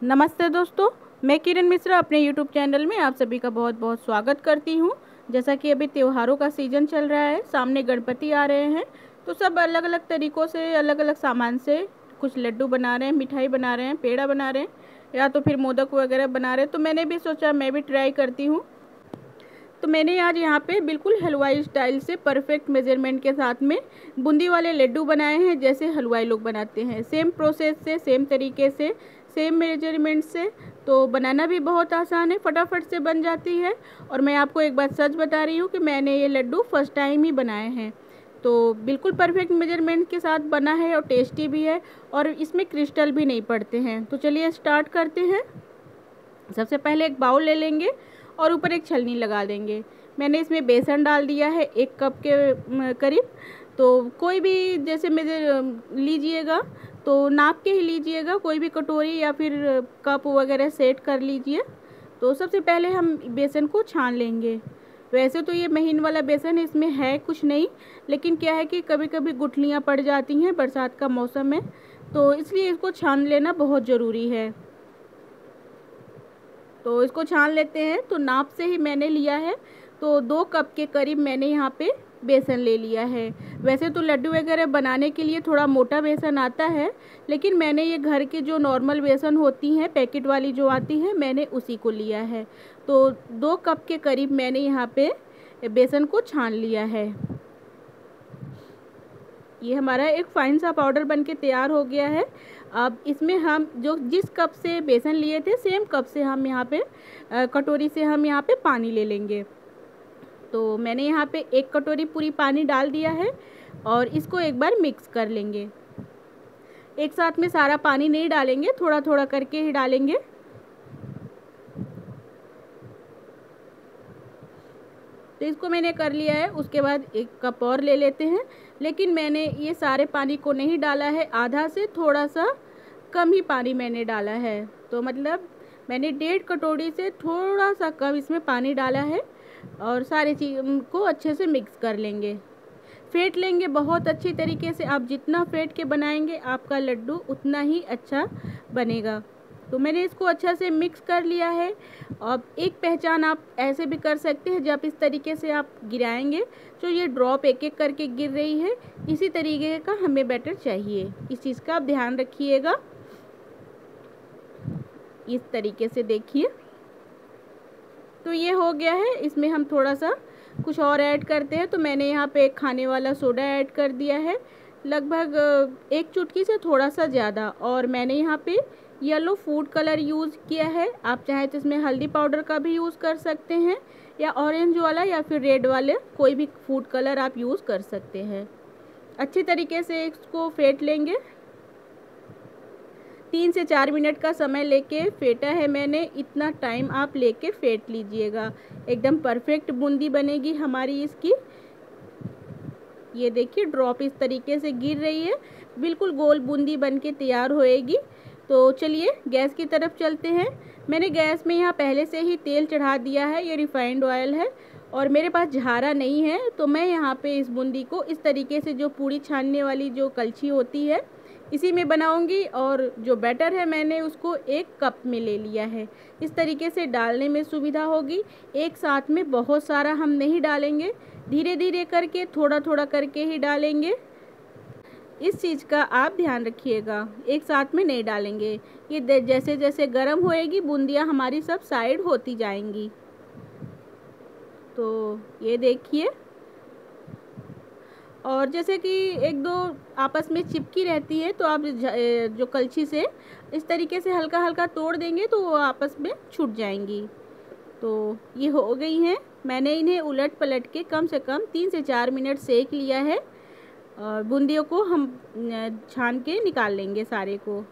नमस्ते दोस्तों, मैं किरण मिश्रा अपने यूट्यूब चैनल में आप सभी का बहुत बहुत स्वागत करती हूँ। जैसा कि अभी त्योहारों का सीज़न चल रहा है, सामने गणपति आ रहे हैं तो सब अलग अलग तरीक़ों से अलग अलग सामान से कुछ लड्डू बना रहे हैं, मिठाई बना रहे हैं, पेड़ा बना रहे हैं, या तो फिर मोदक वगैरह बना रहे हैं। तो मैंने भी सोचा, मैं भी ट्राई करती हूँ। तो मैंने आज यहाँ पे बिल्कुल हलवाई स्टाइल से परफेक्ट मेज़रमेंट के साथ में बूंदी वाले लड्डू बनाए हैं, जैसे हलवाई लोग बनाते हैं। सेम प्रोसेस से, सेम तरीके से सेम मेज़रमेंट से तो बनाना भी बहुत आसान है, फटाफट से बन जाती है। और मैं आपको एक बात सच बता रही हूँ कि मैंने ये लड्डू फ़र्स्ट टाइम ही बनाए हैं। तो बिल्कुल परफेक्ट मेज़रमेंट के साथ बना है और टेस्टी भी है और इसमें क्रिस्टल भी नहीं पड़ते हैं। तो चलिए स्टार्ट करते हैं। सबसे पहले एक बाउल ले लेंगे और ऊपर एक छलनी लगा देंगे। मैंने इसमें बेसन डाल दिया है एक कप के करीब। तो कोई भी, जैसे मेरे, लीजिएगा तो नाप के ही लीजिएगा, कोई भी कटोरी या फिर कप वगैरह सेट कर लीजिए। तो सबसे पहले हम बेसन को छान लेंगे। वैसे तो ये महीन वाला बेसन इसमें है कुछ नहीं, लेकिन क्या है कि कभी कभी गुठलियाँ पड़ जाती हैं बरसात का मौसम है तो इसलिए इसको छान लेना बहुत ज़रूरी है। तो इसको छान लेते हैं तो नाप से ही मैंने लिया है तो दो कप के करीब मैंने यहाँ पे बेसन ले लिया है। वैसे तो लड्डू वगैरह बनाने के लिए थोड़ा मोटा बेसन आता है, लेकिन मैंने ये घर के जो नॉर्मल बेसन होती हैं पैकेट वाली जो आती है, मैंने उसी को लिया है। तो दो कप के करीब मैंने यहाँ पे बेसन को छान लिया है। ये हमारा एक फाइन सा पाउडर बन के तैयार हो गया है। अब इसमें हम जो जिस कप से बेसन लिए थे सेम कप से हम यहाँ पे कटोरी से हम यहाँ पे पानी ले लेंगे। तो मैंने यहाँ पे एक कटोरी पूरी पानी डाल दिया है और इसको एक बार मिक्स कर लेंगे। एक साथ में सारा पानी नहीं डालेंगे थोड़ा थोड़ा करके ही डालेंगे। तो इसको मैंने कर लिया है, उसके बाद एक कप और ले लेते हैं। लेकिन मैंने ये सारे पानी को नहीं डाला है, आधा से थोड़ा सा कम ही पानी मैंने डाला है। तो मतलब मैंने डेढ़ कटोरी से थोड़ा सा कम इसमें पानी डाला है। और सारी चीज़ को अच्छे से मिक्स कर लेंगे। फेंट लेंगे बहुत अच्छी तरीके से। आप जितना फेंट के बनाएँगे, आपका लड्डू उतना ही अच्छा बनेगा। तो मैंने इसको अच्छा से मिक्स कर लिया है। अब एक पहचान आप ऐसे भी कर सकते हैं, जब इस तरीके से आप गिराएँगे तो ये ड्रॉप एक एक करके गिर रही है। इसी तरीके का हमें बैटर चाहिए। इस चीज़ का आप ध्यान रखिएगा। इस तरीके से देखिए। तो ये हो गया है। इसमें हम थोड़ा सा कुछ और ऐड करते हैं। तो मैंने यहाँ पे खाने वाला सोडा ऐड कर दिया है। लगभग एक चुटकी से थोड़ा सा ज़्यादा। और मैंने यहाँ पे येलो फ़ूड कलर यूज़ किया है। आप चाहे तो इसमें हल्दी पाउडर का भी यूज़ कर सकते हैं या ऑरेंज वाला या फिर रेड वाले कोई भी फ़ूड कलर आप यूज़ कर सकते हैं। अच्छी तरीके से इसको फेंट लेंगे। तीन से चार मिनट का समय लेके फेंटा है मैंने, इतना टाइम आप लेके फेंट लीजिएगा। एकदम परफेक्ट बूंदी बनेगी हमारी इसकी। ये देखिए ड्रॉप इस तरीके से गिर रही है। बिल्कुल गोल बूंदी बन के तैयार होएगी। तो चलिए, गैस की तरफ़ चलते हैं। मैंने गैस में यहाँ पहले से ही तेल चढ़ा दिया है, ये रिफाइंड ऑयल है। और मेरे पास झारा नहीं है तो मैं यहाँ पे इस बूंदी को इस तरीके से जो पूड़ी छानने वाली जो कलछी होती है इसी में बनाऊँगी और जो बैटर है मैंने उसको एक कप में ले लिया है। इस तरीके से डालने में सुविधा होगी। एक साथ में बहुत सारा हम नहीं डालेंगे। धीरे धीरे करके थोड़ा थोड़ा करके ही डालेंगे। इस चीज़ का आप ध्यान रखिएगा। एक साथ में नहीं डालेंगे। ये जैसे जैसे गर्म होएगी, बूंदियाँ हमारी सब साइड होती जाएँगी। तो ये देखिए। और जैसे कि एक दो आपस में चिपकी रहती है तो आप जो कलछी से इस तरीके से हल्का हल्का तोड़ देंगे तो वो आपस में छूट जाएँगी। तो ये हो गई हैं। मैंने इन्हें उलट पलट के कम से कम तीन से चार मिनट सेक लिया है और बूंदियों को हम छान के निकाल लेंगे सारे को।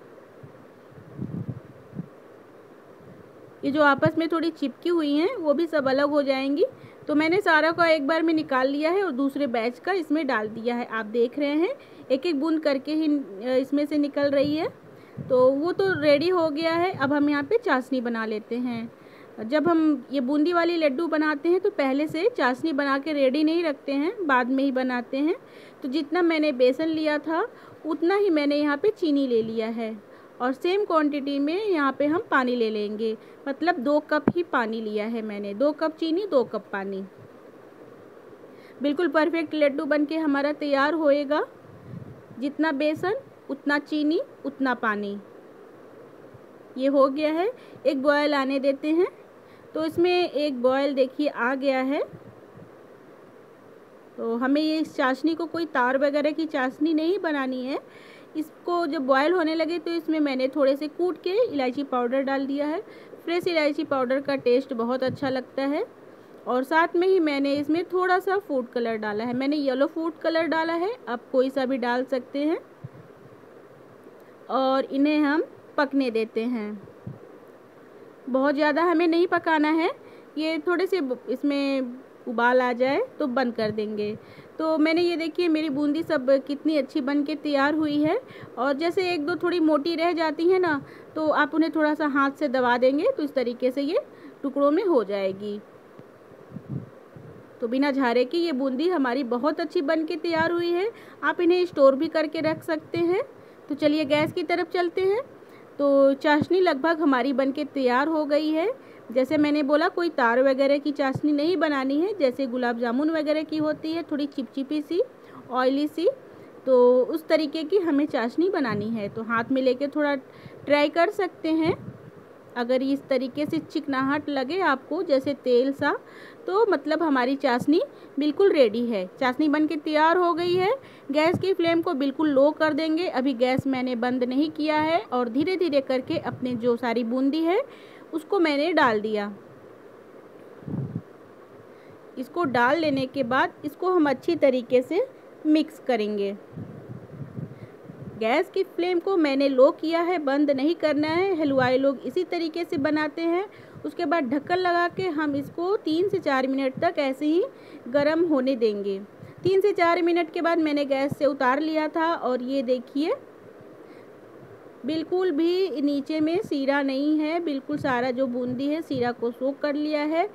ये जो आपस में थोड़ी चिपकी हुई हैं, वो भी सब अलग हो जाएँगी। तो मैंने सारा का एक बार में निकाल लिया है और दूसरे बैच का इसमें डाल दिया है। आप देख रहे हैं एक एक बूंद करके ही इसमें से निकल रही है। तो वो तो रेडी हो गया है। अब हम यहाँ पे चाशनी बना लेते हैं। जब हम ये बूंदी वाली लड्डू बनाते हैं तो पहले से चाशनी बना के रेडी नहीं रखते हैं, बाद में ही बनाते हैं। तो जितना मैंने बेसन लिया था, उतना ही मैंने यहाँ पे चीनी ले लिया है। और सेम क्वांटिटी में यहाँ पे हम पानी ले लेंगे। मतलब दो कप ही पानी लिया है मैंने। दो कप चीनी, दो कप पानी। बिल्कुल परफेक्ट लड्डू बन के हमारा तैयार होएगा। जितना बेसन, उतना चीनी, उतना पानी। ये हो गया है। एक बॉयल आने देते हैं। तो इसमें एक बॉयल देखिए आ गया है। तो हमें ये इस चाशनी को कोई तार वगैरह की चाशनी नहीं बनानी है। इसको जब बॉयल होने लगे तो इसमें मैंने थोड़े से कूट के इलायची पाउडर डाल दिया है। फ्रेश इलायची पाउडर का टेस्ट बहुत अच्छा लगता है। और साथ में ही मैंने इसमें थोड़ा सा फ़ूड कलर डाला है। मैंने येलो फ़ूड कलर डाला है। आप कोई सा भी डाल सकते हैं। और इन्हें हम पकने देते हैं। बहुत ज़्यादा हमें नहीं पकाना है। ये थोड़े से इसमें उबाल आ जाए तो बंद कर देंगे। तो मैंने ये देखिए मेरी बूंदी सब कितनी अच्छी बन के तैयार हुई है। और जैसे एक दो थोड़ी मोटी रह जाती है ना तो आप उन्हें थोड़ा सा हाथ से दबा देंगे तो इस तरीके से ये टुकड़ों में हो जाएगी। तो बिना झारे की ये बूंदी हमारी बहुत अच्छी बन के तैयार हुई है। आप इन्हें स्टोर भी करके रख सकते हैं। तो चलिए गैस की तरफ़ चलते हैं। तो चाशनी लगभग हमारी बन के तैयार हो गई है। जैसे मैंने बोला, कोई तार वगैरह की चाशनी नहीं बनानी है। जैसे गुलाब जामुन वगैरह की होती है, थोड़ी चिपचिपी सी ऑयली सी तो उस तरीके की हमें चाशनी बनानी है। तो हाथ में लेके थोड़ा ट्राई कर सकते हैं। अगर इस तरीके से चिकनाहट लगे आपको, जैसे तेल सा तो मतलब हमारी चाशनी बिल्कुल रेडी है। चाशनी बन के तैयार हो गई है। गैस की फ्लेम को बिल्कुल लो कर देंगे। अभी गैस मैंने बंद नहीं किया है और धीरे धीरे करके अपने जो सारी बूंदी है उसको मैंने डाल दिया। इसको डाल लेने के बाद इसको हम अच्छी तरीके से मिक्स करेंगे। गैस की फ्लेम को मैंने लो किया है, बंद नहीं करना है, हलवाई लोग इसी तरीके से बनाते हैं। उसके बाद ढक्कन लगा के हम इसको तीन से चार मिनट तक ऐसे ही गर्म होने देंगे। तीन से चार मिनट के बाद मैंने गैस से उतार लिया था और ये देखिए बिल्कुल भी नीचे में सीरा नहीं है, बिल्कुल सारा जो बूंदी है सीरा को सोख कर लिया है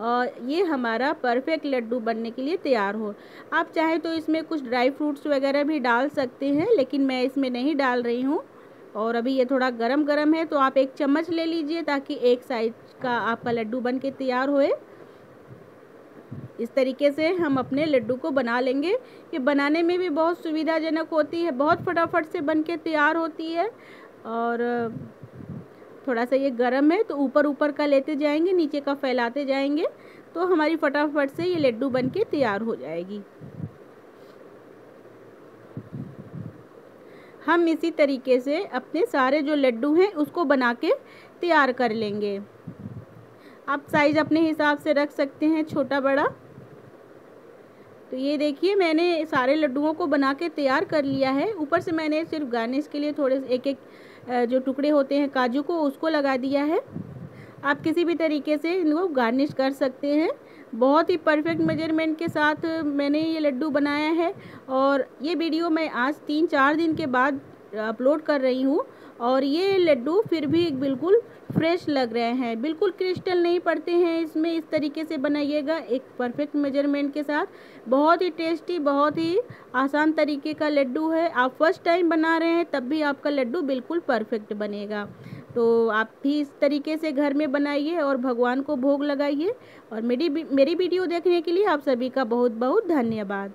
और ये हमारा परफेक्ट लड्डू बनने के लिए तैयार हो। आप चाहे तो इसमें कुछ ड्राई फ्रूट्स वगैरह भी डाल सकते हैं, लेकिन मैं इसमें नहीं डाल रही हूँ। और अभी ये थोड़ा गरम गरम है तो आप एक चम्मच ले लीजिए ताकि एक साइज़ का आपका लड्डू बन के तैयार होए। इस तरीके से हम अपने लड्डू को बना लेंगे। ये बनाने में भी बहुत सुविधाजनक होती है, बहुत फटाफट से बन के तैयार होती है और थोड़ा सा ये गर्म है तो ऊपर ऊपर का लेते जाएँगे, नीचे का फैलाते जाएँगे तो हमारी फटाफट से ये लड्डू बन के तैयार हो जाएगी। हम इसी तरीके से अपने सारे जो लड्डू हैं उसको बना के तैयार कर लेंगे। आप साइज़ अपने हिसाब से रख सकते हैं छोटा बड़ा तो ये देखिए, मैंने सारे लड्डुओं को बना के तैयार कर लिया है। ऊपर से मैंने सिर्फ़ गार्निश के लिए थोड़े एक एक जो टुकड़े होते हैं काजू को, उसको लगा दिया है। आप किसी भी तरीके से इनको गार्निश कर सकते हैं। बहुत ही परफेक्ट मेज़रमेंट के साथ मैंने ये लड्डू बनाया है और ये वीडियो मैं आज तीन चार दिन के बाद अपलोड कर रही हूँ। और ये लड्डू फिर भी बिल्कुल फ्रेश लग रहे हैं। बिल्कुल क्रिस्टल नहीं पड़ते हैं इसमें। इस तरीके से बनाइएगा एक परफेक्ट मेज़रमेंट के साथ। बहुत ही टेस्टी, बहुत ही आसान तरीके का लड्डू है। आप फ़र्स्ट टाइम बना रहे हैं, तब भी आपका लड्डू बिल्कुल परफेक्ट बनेगा। तो आप भी इस तरीके से घर में बनाइए और भगवान को भोग लगाइए। और मेरी मेरी वीडियो देखने के लिए आप सभी का बहुत बहुत धन्यवाद।